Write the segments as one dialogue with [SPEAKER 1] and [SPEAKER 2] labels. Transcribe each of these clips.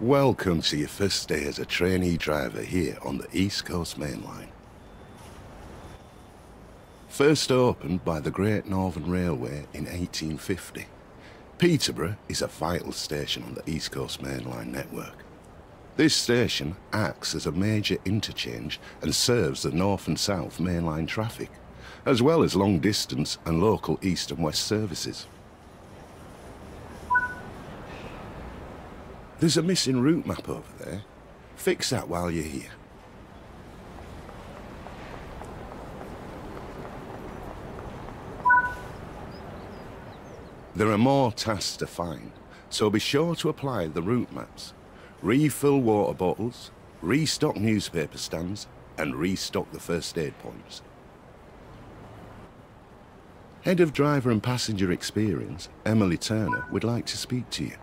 [SPEAKER 1] Welcome to your first day as a trainee driver here on the East Coast Main Line. First opened by the Great Northern Railway in 1850, Peterborough is a vital station on the East Coast Main Line network. This station acts as a major interchange and serves the north and south mainline traffic, as well as long distance and local east and west services. There's a missing route map over there. Fix that while you're here. There are more tasks to find, so be sure to apply the route maps. Refill water bottles, restock newspaper stands, and restock the first aid points. Head of Driver and Passenger Experience, Emily Turner, would like to speak to you.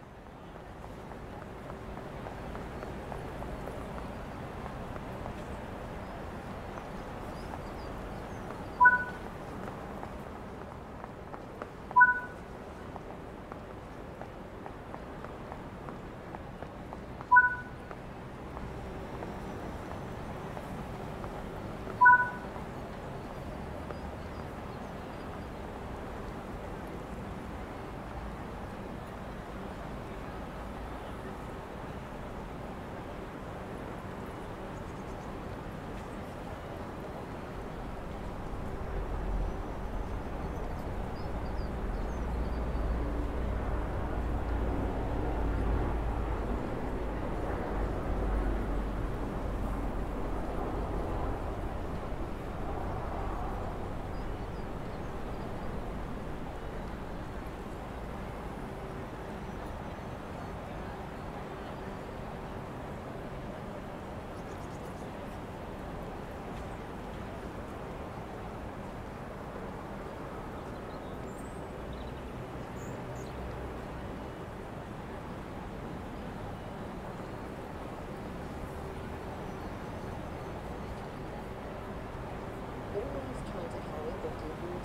[SPEAKER 2] Always try to carry a bottle of water with you. If you feel faint, seek help at the next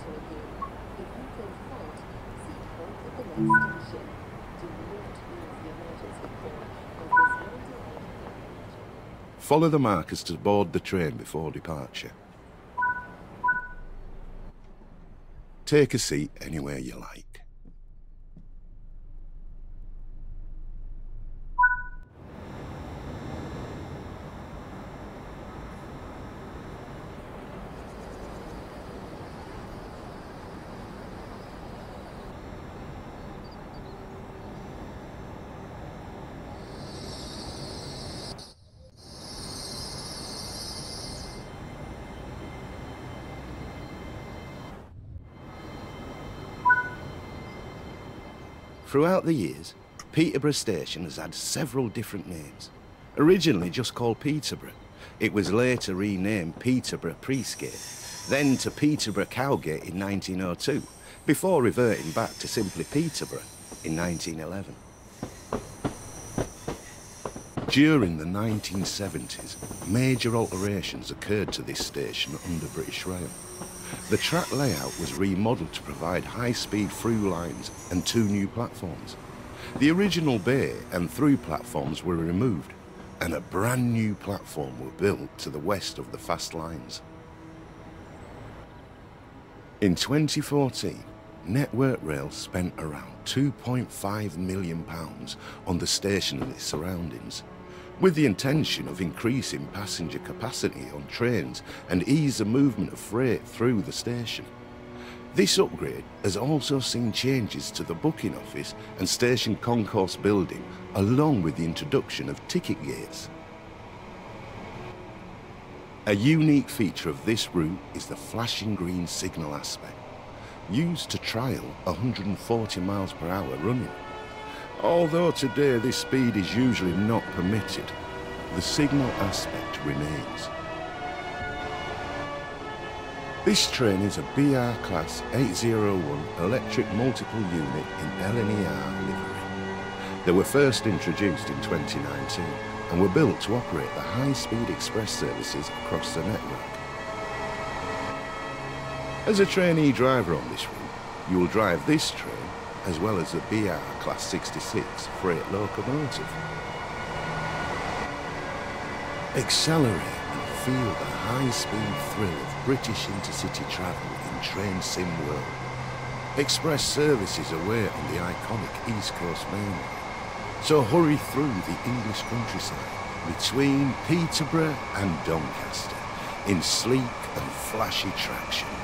[SPEAKER 2] station. Do not use the emergency call as this will delay your departure.
[SPEAKER 1] Follow the markers to board the train before departure. Take a seat anywhere you like. Throughout the years, Peterborough Station has had several different names. Originally just called Peterborough, it was later renamed Peterborough Priestgate, then to Peterborough Cowgate in 1902, before reverting back to simply Peterborough in 1911. During the 1970s, major alterations occurred to this station under British Rail. The track layout was remodelled to provide high-speed through lines and two new platforms. The original bay and through platforms were removed, and a brand new platform were built to the west of the fast lines. In 2014, Network Rail spent around £2.5 million on the station and its surroundings, with the intention of increasing passenger capacity on trains and ease the movement of freight through the station. This upgrade has also seen changes to the booking office and station concourse building, along with the introduction of ticket gates. A unique feature of this route is the flashing green signal aspect, used to trial 140 miles per hour running. Although today this speed is usually not permitted, the signal aspect remains. This train is a BR Class 801 electric multiple unit in LNER livery. They were first introduced in 2019 and were built to operate the high-speed express services across the network. As a trainee driver on this route, you will drive this train as well as the BR Class 66 freight locomotive. Accelerate and feel the high-speed thrill of British intercity travel in Train Sim World. Express services await on the iconic East Coast Main Line. So hurry through the English countryside between Peterborough and Doncaster in sleek and flashy traction.